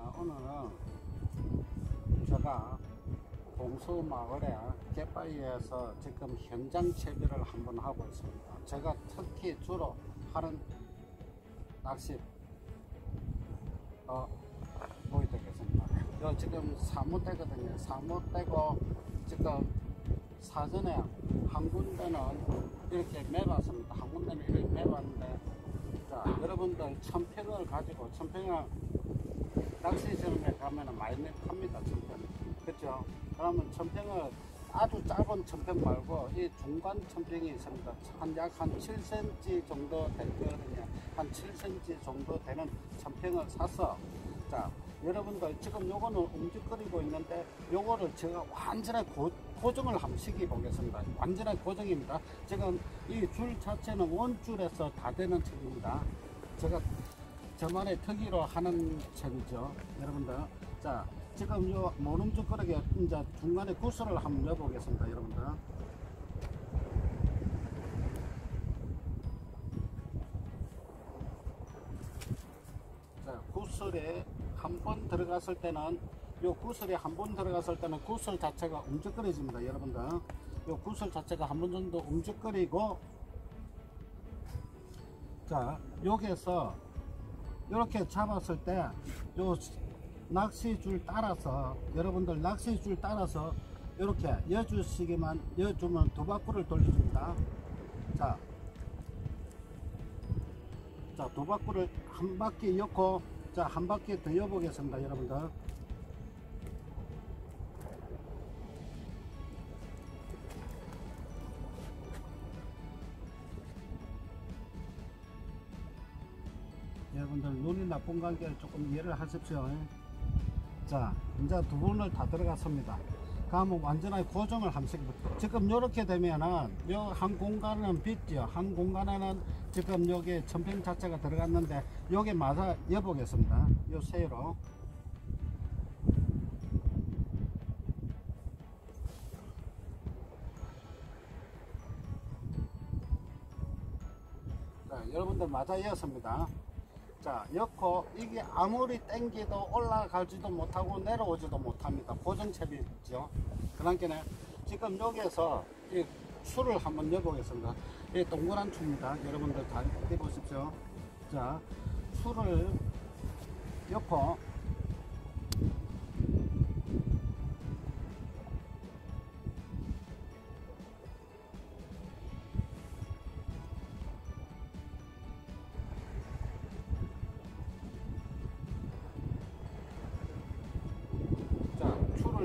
안녕하십니까 오늘은 제가 동수 마을에 갯바위에서 지금 현장 채비를 한번 하고 있습니다. 제가 특히 주로 하는 낚시 어, 보여드리겠습니다. 요 지금 사무대거든요. 사무대고 지금 사전에 한 군데는 이렇게 매봤습니다. 한 군데는 이렇게 매봤는데 자 여러분들 천평을 가지고 천평을 낚시점에 가면은 많이 팝니다 천평 그렇죠 그러면 천평을 아주 짧은 천평 말고 이 중간 천평이 있습니다. 한약한 7cm 정도 되거든요. 한 7cm 정도 되는 천평을 사서 자 여러분들 지금 요거는 움직거리고 있는데 요거를 제가 완전히 고, 고정을 한번 시켜 보겠습니다. 완전히 고정입니다. 지금 이 줄 자체는 원줄에서 다 되는 책입니다. 제가 저만의 특이로 하는 책이죠. 여러분들 자 지금 요 모름죽거리게 이제 중간에 구슬을 한번 넣어보겠습니다 여러분들. 자 구슬에 한 번 들어갔을 때는 요 구슬에 한번 들어갔을 때는 구슬 자체가 움직거려집니다 여러분들. 요 구슬 자체가 한 번 정도 움직거리고 자 여기에서 이렇게 잡았을 때 요 낚시줄 따라서 여러분들 낚시줄 따라서 이렇게 여주시기만 여주면 두 바퀴를 돌려줍니다 자, 자, 두 바퀴를 한 바퀴 엮고 자, 한 바퀴 더 여보겠습니다, 여러분들. 여러분들 눈이 나쁜 관계를 조금 이해를 하십시오. 자, 이제 두 분을 다 들어갔습니다. 그러면 완전하게 고정을 함식 지금 이렇게 되면은 요한 공간은 빗죠. 한 공간에는 지금 여기 천평 자체가 들어갔는데 여기 맞아 여보겠습니다. 요 세로. 자, 여러분들 맞아 이었습니다. 자, 엮고 이게 아무리 땡기도 올라가지도 못하고 내려오지도 못합니다. 고정체비죠. 그러니까 지금 여기에서 이 추를 한번 여보겠습니다. 이 동그란 추입니다. 여러분들 다 해보십시오. 자, 추를 엮고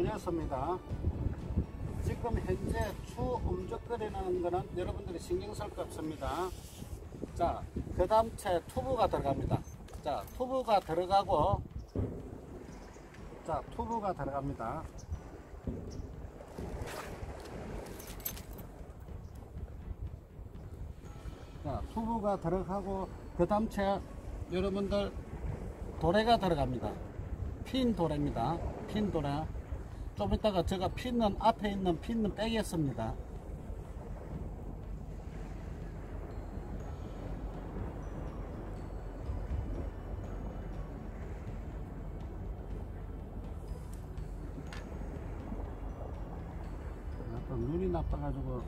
냈습니다. 지금 현재 추 움직거리는 거는 여러분들이 신경 쓸거 없습니다. 자, 그 다음 채 튜브가 들어갑니다. 자, 튜브가 들어가고, 자, 튜브가 들어갑니다. 자, 튜브가 들어가고, 그 다음 채 여러분들 도래가 들어갑니다. 핀 도래입니다. 핀 도래. 좀 이따가 제가 핀은 앞에 있는 핀은 빼겠습니다. 약간 눈이 나빠가지고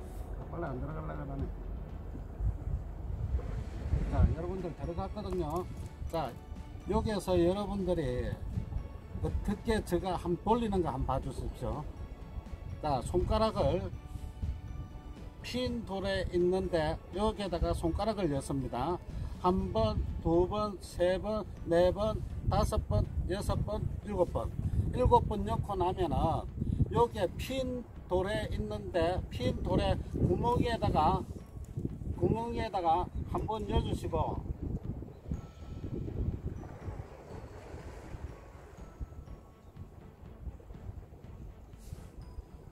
빨리 안 들어가려고 하네. 자, 여러분들 들어갔거든요. 자, 여기에서 여러분들이 어떻게 제가 한 돌리는 거 한번 봐주십시오. 자, 손가락을 핀 돌에 있는데 여기에다가 손가락을 였습니다. 한 번, 두 번, 세 번, 네 번, 다섯 번, 여섯 번, 일곱 번. 일곱 번 넣고 나면은 여기에 핀 돌에 있는데 핀 돌에 구멍에다가 구멍에다가 한번 여주시고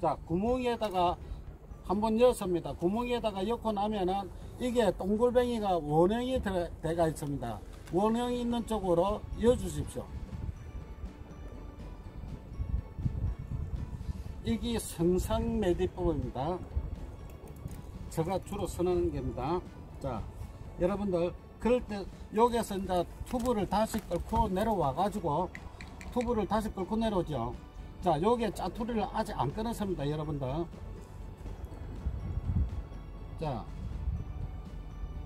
자 구멍에다가 한번 였습니다. 구멍에다가 엮고 나면은 이게 동글뱅이가 원형이 들- 돼가 있습니다. 원형이 있는 쪽으로 여 주십시오. 이게 성상 매듭 부분입니다. 제가 주로 쓰는 겁니다. 자 여러분들 그럴 때 여기서 이제 튜브를 다시 끌고 내려와 가지고 튜브를 다시 끌고 내려오죠. 자, 요게 짜투리를 아직 안 끊었습니다, 여러분들. 자,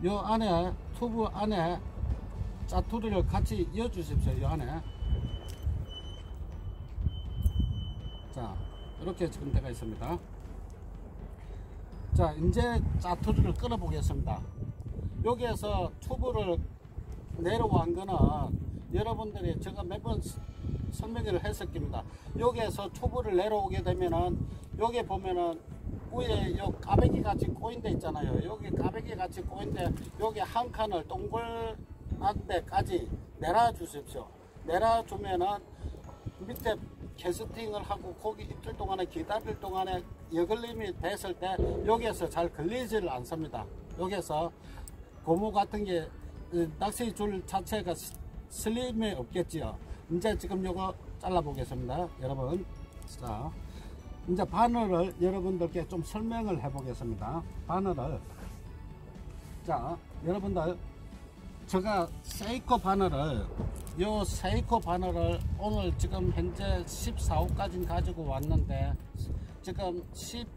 요 안에 튜브 안에 짜투리를 같이 이어 주십시오. 요 안에. 자, 이렇게 지금 되어 있습니다. 자, 이제 짜투리를 끊어 보겠습니다. 여기에서 튜브를 내려온 거는 여러분들이 제가 몇 번 설명을 했을 겁니다. 여기에서 튜브를 내려오게 되면은 여기 보면은 위에 요 까베기 같이 꼬인 데 있잖아요. 여기 까베기 같이 꼬인 데 여기 한 칸을 동글한 데까지 내려 주십시오. 내려 주면은 밑에 캐스팅을 하고 거기 이틀 동안에 기다릴 동안에 여걸림이 됐을 때 여기에서 잘 걸리지를 않습니다. 여기에서 고무 같은 게이 낚시 줄 자체가 스- 슬림이 없겠지요. 이제 지금 요거 잘라 보겠습니다. 여러분. 자, 이제 바늘을 여러분들께 좀 설명을 해 보겠습니다. 바늘을. 자, 여러분들. 제가 세이코 바늘을 요 세이코 바늘을 오늘 지금 현재 14호까지 가지고 왔는데 지금 10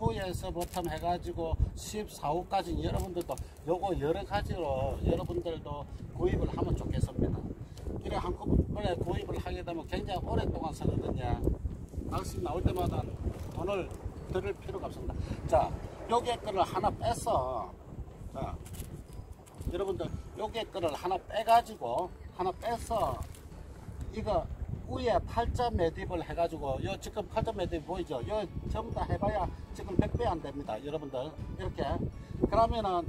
호에서부터 해가지고 14호까지 여러분들도 요거 여러 가지로 여러분들도 구입을 하면 좋겠습니다. 이래 한꺼번에 구입을 하게 되면 굉장히 오랫동안 쓰거든요. 낚시 나올 때마다 돈을 들을 필요가 없습니다. 자, 요게 거를 하나 뺐어. 자, 여러분들 요게 거를 하나 빼가지고 하나 빼서 이거 위에 팔자 매듭을 해가지고 요 지금 팔자 매듭 보이죠? 요 전부 다 해봐야 지금 100배 안 됩니다. 여러분들 이렇게 그러면은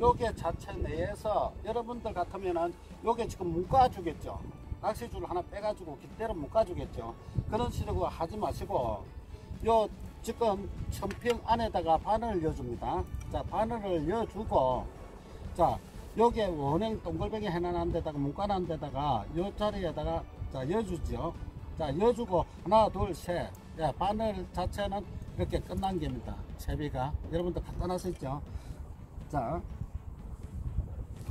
요게 자체 내에서 여러분들 같으면은 요게 지금 묶어주겠죠. 낚시줄 하나 빼가지고 깃대로 묶어주겠죠. 그런 식으로 하지 마시고 요 지금 천평 안에다가 바늘을 넣어줍니다. 자 바늘을 넣어주고 자 여기에 원행 동글뱅이 해놓은 데다가 문간한 데다가 요 자리에다가 자 여주죠 자 여주고 하나 둘셋. 예, 바늘 자체는 이렇게 끝난 겁니다. 채비가. 여러분들 간단하시죠? 자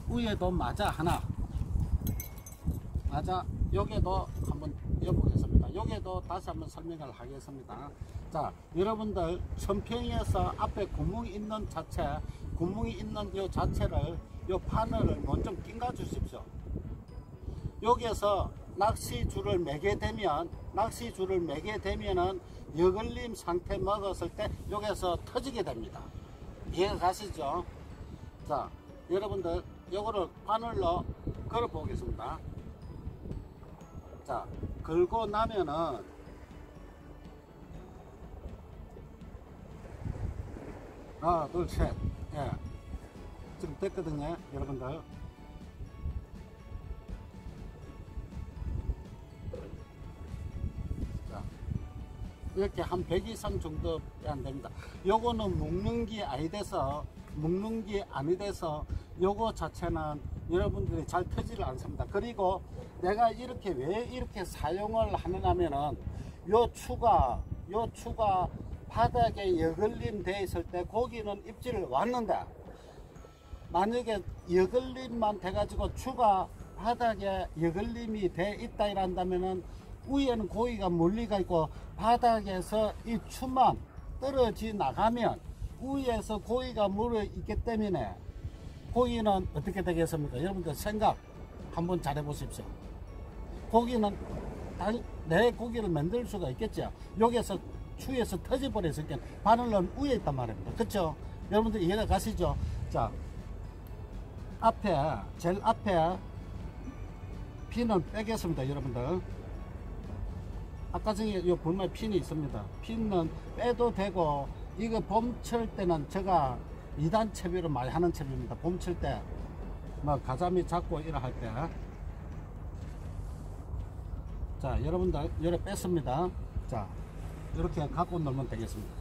위에도 맞아 하나. 맞아 여기도 한번 여보겠습니다. 여기도 다시 한번 설명을 하겠습니다. 자 여러분들 천평에서 앞에 구멍이 있는 자체 구멍이 있는 요 자체를 요 바늘을 먼저 낑가 주십시오. 여기에서 낚시줄을 매게 되면 낚시줄을 매게 되면은 여걸림 상태 먹었을 때 여기서 터지게 됩니다. 이해 가시죠? 자 여러분들 요거를 바늘로 걸어 보겠습니다. 자 걸고 나면은 하나 둘 셋 예. 지금 됐거든요 여러분들. 자, 이렇게 한 100 이상 정도 안 됩니다. 요거는 묶는 게 아니 돼서 묶는 게 아니 돼서 요거 자체는 여러분들이 잘 터지를 않습니다. 그리고 내가 이렇게 왜 이렇게 사용을 하느냐 면은 요 추가 요 추가 바닥에 여걸림 돼 있을 때 고기는 입질을 왔는데 만약에 여걸림만 돼가지고 추가 바닥에 여걸림이 돼 있다 이란다면은 위에는 고기가 멀리가 있고 바닥에서 이 추만 떨어지 나가면 위에서 고기가 물어 있기 때문에 고기는 어떻게 되겠습니까? 여러분들 생각 한번 잘 해 보십시오. 고기는 달- 내 고기를 만들 수가 있겠죠. 여기에서 추에서 터져버렸을 때 바늘은 위에 있단 말입니다. 그렇죠? 여러분들 이해가 가시죠? 자, 앞에 제일 앞에 핀을 빼겠습니다, 여러분들. 아까 전에 이 불만 핀이 있습니다. 핀은 빼도 되고 이거 봄철 때는 제가 2단 채비로 많이 하는 채비입니다. 봄철 때 뭐 가자미 잡고 이러 할 때. 자, 여러분들 열에 뺐습니다. 자, 이렇게 갖고 놀면 되겠습니다.